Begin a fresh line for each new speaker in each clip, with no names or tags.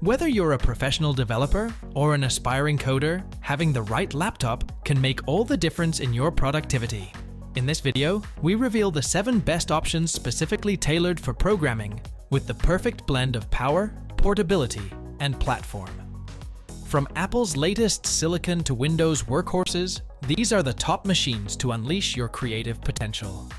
Whether you're a professional developer or an aspiring coder, having the right laptop can make all the difference in your productivity. In this video, we reveal the 7 best options specifically tailored for programming, with the perfect blend of power, portability, and platform. From Apple's latest silicon to Windows workhorses, these are the top machines to unleash your creative potential.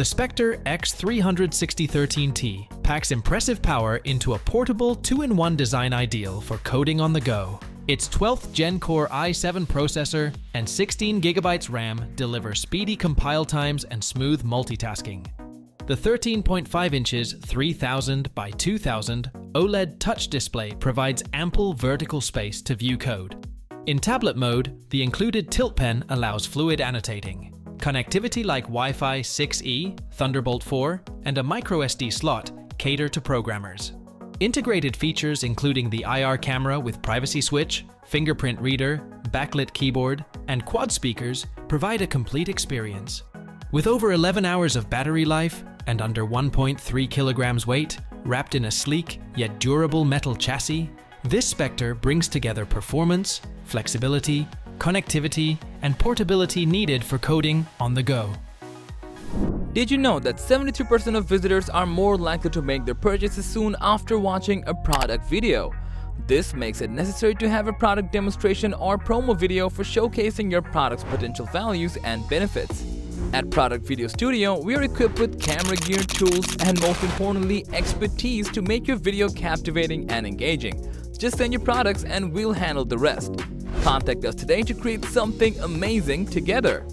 The Spectre X36013T packs impressive power into a portable 2-in-1 design ideal for coding on the go. Its 12th Gen Core i7 processor and 16GB RAM deliver speedy compile times and smooth multitasking. The 13.5 inches 3000 by 2000 OLED touch display provides ample vertical space to view code. In tablet mode, the included tilt pen allows fluid annotating. Connectivity like Wi-Fi 6E, Thunderbolt 4, and a microSD slot cater to programmers. Integrated features including the IR camera with privacy switch, fingerprint reader, backlit keyboard, and quad speakers provide a complete experience. With over 11 hours of battery life and under 1.3 kilograms weight, wrapped in a sleek yet durable metal chassis, this Spectre brings together performance, flexibility, connectivity, and portability needed for coding on the go.
Did you know that 73% of visitors are more likely to make their purchases soon after watching a product video? This makes it necessary to have a product demonstration or promo video for showcasing your product's potential values and benefits. At Product Video Studio, we are equipped with camera gear, tools, and most importantly, expertise to make your video captivating and engaging. Just send your products and we'll handle the rest. Contact us today to create something amazing together.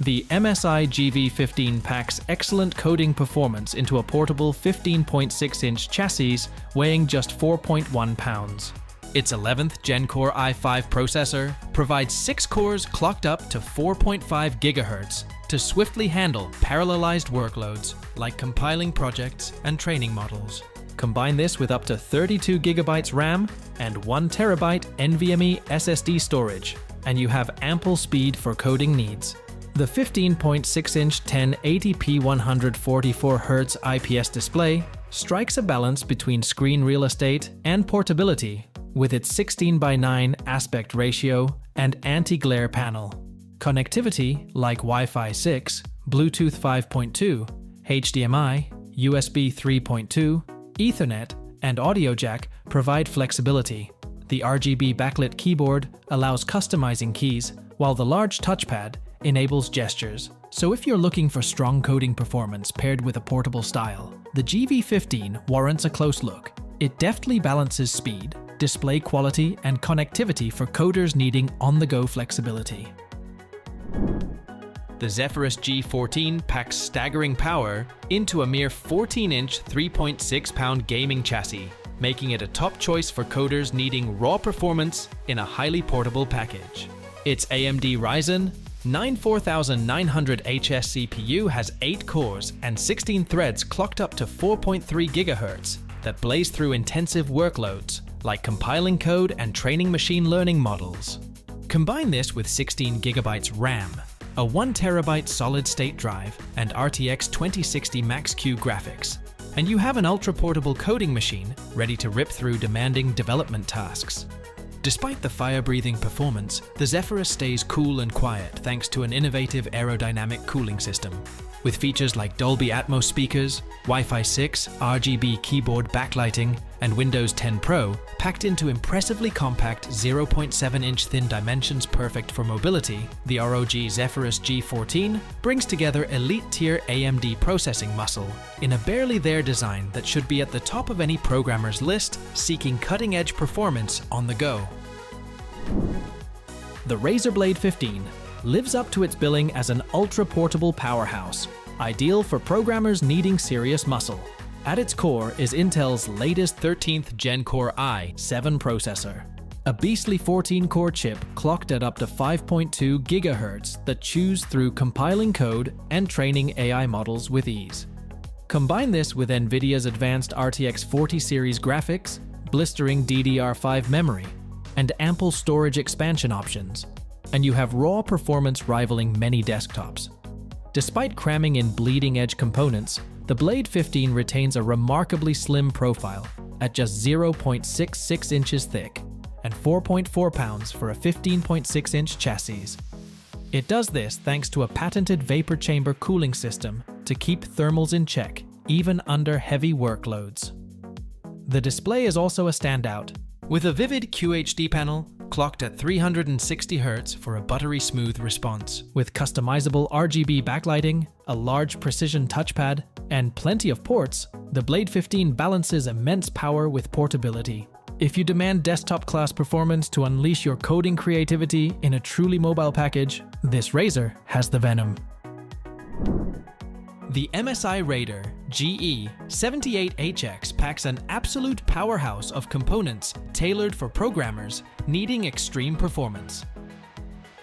The MSI GV15 packs excellent coding performance into a portable 15.6-inch chassis weighing just 4.1 pounds. Its 11th Gen Core i5 processor provides 6 cores clocked up to 4.5 GHz to swiftly handle parallelized workloads like compiling projects and training models. Combine this with up to 32 gigabytes RAM and 1 terabyte NVMe SSD storage, and you have ample speed for coding needs. The 15.6-inch 1080p 144Hz IPS display strikes a balance between screen real estate and portability with its 16 by 9 aspect ratio and anti-glare panel. Connectivity like Wi-Fi 6, Bluetooth 5.2, HDMI, USB 3.2, Ethernet, and audio jack provide flexibility. The RGB backlit keyboard allows customizing keys, while the large touchpad enables gestures. So if you're looking for strong coding performance paired with a portable style, the GV15 warrants a close look. It deftly balances speed, display quality, and connectivity for coders needing on-the-go flexibility. The Zephyrus G14 packs staggering power into a mere 14-inch 3.6-pound gaming chassis, making it a top choice for coders needing raw performance in a highly portable package. Its AMD Ryzen 9 4900HS CPU has 8 cores and 16 threads clocked up to 4.3 GHz that blaze through intensive workloads like compiling code and training machine learning models. Combine this with 16 gigabytes RAM, a 1TB solid-state drive, and RTX 2060 Max-Q graphics, and you have an ultra-portable coding machine ready to rip through demanding development tasks. Despite the fire-breathing performance, the Zephyrus stays cool and quiet thanks to an innovative aerodynamic cooling system. With features like Dolby Atmos speakers, Wi-Fi 6, RGB keyboard backlighting, and Windows 10 Pro, packed into impressively compact 0.7-inch thin dimensions perfect for mobility, the ROG Zephyrus G14 brings together elite-tier AMD processing muscle in a barely there design that should be at the top of any programmer's list seeking cutting-edge performance on the go. The Razer Blade 15 lives up to its billing as an ultra-portable powerhouse, ideal for programmers needing serious muscle. At its core is Intel's latest 13th Gen Core i7 processor, a beastly 14-core chip clocked at up to 5.2 GHz that chews through compiling code and training AI models with ease. Combine this with NVIDIA's advanced RTX 40 series graphics, blistering DDR5 memory, and ample storage expansion options, and you have raw performance rivaling many desktops. Despite cramming in bleeding edge components, the Blade 15 retains a remarkably slim profile at just 0.66 inches thick and 4.4 pounds for a 15.6 inch chassis. It does this thanks to a patented vapor chamber cooling system to keep thermals in check, even under heavy workloads. The display is also a standout, with a vivid QHD panel clocked at 360Hz for a buttery smooth response, with customizable RGB backlighting, a large precision touchpad, and plenty of ports, the Blade 15 balances immense power with portability. If you demand desktop class performance to unleash your coding creativity in a truly mobile package, this Razer has the venom. The MSI Raider GE78HX packs an absolute powerhouse of components tailored for programmers needing extreme performance.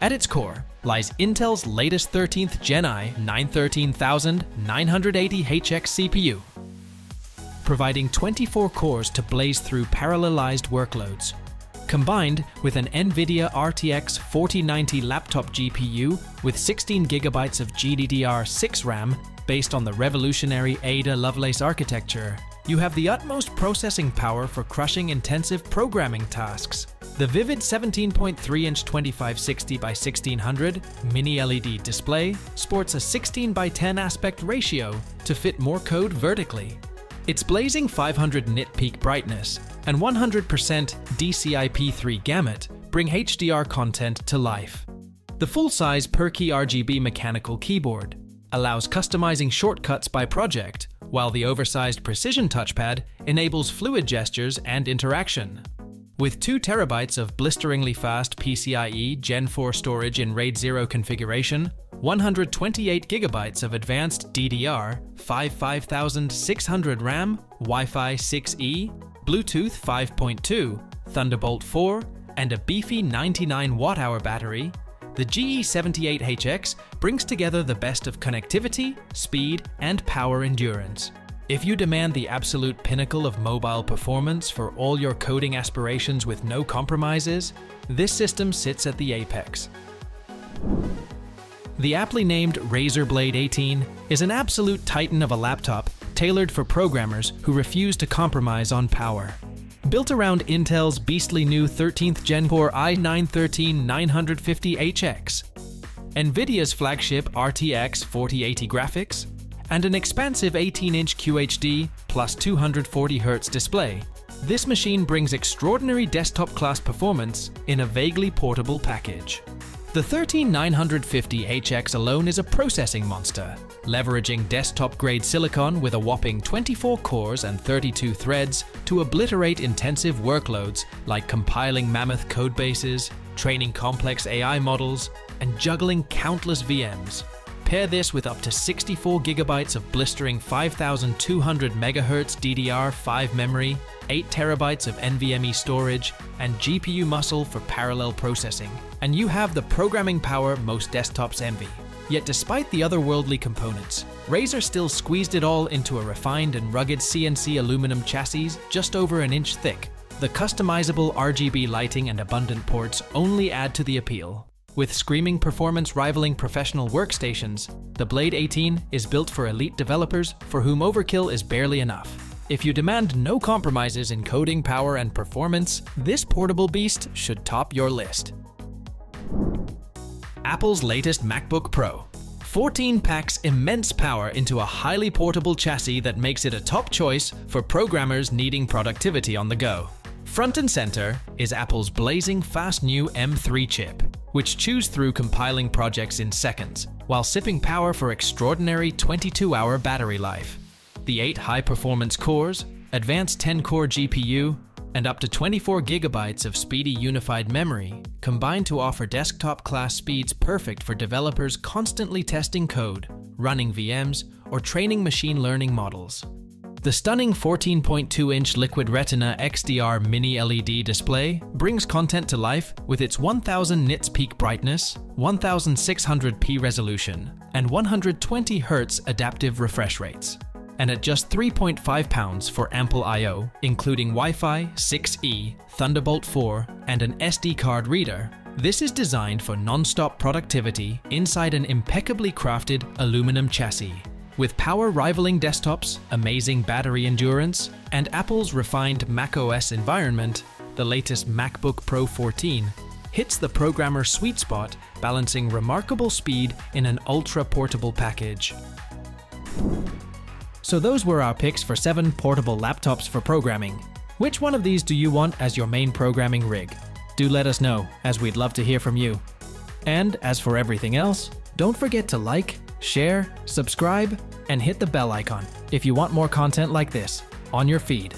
At its core lies Intel's latest 13th Gen i 913980HX CPU, providing 24 cores to blaze through parallelized workloads. Combined with an NVIDIA RTX 4090 laptop GPU with 16GB of GDDR6 RAM based on the revolutionary Ada Lovelace architecture, you have the utmost processing power for crushing intensive programming tasks. The vivid 17.3-inch 2560 by 1600 mini LED display sports a 16 by 10 aspect ratio to fit more code vertically, its blazing 500 nit peak brightness and 100% DCI-P3 gamut bring HDR content to life. The full-size per-key RGB mechanical keyboard allows customizing shortcuts by project, while the oversized precision touchpad enables fluid gestures and interaction. With 2 terabytes of blisteringly fast PCIe Gen 4 storage in RAID 0 configuration, 128 gigabytes of advanced DDR, 55600 RAM, Wi-Fi 6E, Bluetooth 5.2, Thunderbolt 4, and a beefy 99 watt-hour battery, the GE78HX brings together the best of connectivity, speed, and power endurance. If you demand the absolute pinnacle of mobile performance for all your coding aspirations with no compromises, this system sits at the apex. The aptly named Razer Blade 18 is an absolute titan of a laptop tailored for programmers who refuse to compromise on power. Built around Intel's beastly new 13th Gen Core i9-13950HX, NVIDIA's flagship RTX 4080 graphics, and an expansive 18-inch QHD plus 240Hz display, this machine brings extraordinary desktop-class performance in a vaguely portable package. The 13950HX alone is a processing monster, leveraging desktop-grade silicon with a whopping 24 cores and 32 threads to obliterate intensive workloads like compiling mammoth codebases, training complex AI models, and juggling countless VMs. Pair this with up to 64 gigabytes of blistering 5200 MHz DDR5 memory, 8 terabytes of NVMe storage, and GPU muscle for parallel processing, and you have the programming power most desktops envy. Yet despite the otherworldly components, Razer still squeezed it all into a refined and rugged CNC aluminum chassis just over an inch thick. The customizable RGB lighting and abundant ports only add to the appeal. With screaming performance rivaling professional workstations, the Blade 18 is built for elite developers for whom overkill is barely enough. If you demand no compromises in coding power and performance, this portable beast should top your list. Apple's latest MacBook Pro. 14 packs immense power into a highly portable chassis that makes it a top choice for programmers needing productivity on the go. Front and center is Apple's blazing fast new M3 chip, which chews through compiling projects in seconds, while sipping power for extraordinary 22-hour battery life. The 8 high-performance cores, advanced 10-core GPU, and up to 24 gigabytes of speedy unified memory combine to offer desktop-class speeds perfect for developers constantly testing code, running VMs, or training machine learning models. The stunning 14.2-inch Liquid Retina XDR mini LED display brings content to life with its 1000 nits peak brightness, 1600p resolution, and 120 Hz adaptive refresh rates. And at just 3.5 pounds for ample I.O., including Wi-Fi, 6E, Thunderbolt 4, and an SD card reader, This is designed for non-stop productivity inside an impeccably crafted aluminum chassis. With power-rivaling desktops, amazing battery endurance, and Apple's refined macOS environment, the latest MacBook Pro 14 hits the programmer's sweet spot, balancing remarkable speed in an ultra-portable package. So those were our picks for 7 portable laptops for programming. Which one of these do you want as your main programming rig? Do let us know, as we'd love to hear from you. And as for everything else, don't forget to like, share, subscribe, and hit the bell icon if you want more content like this on your feed.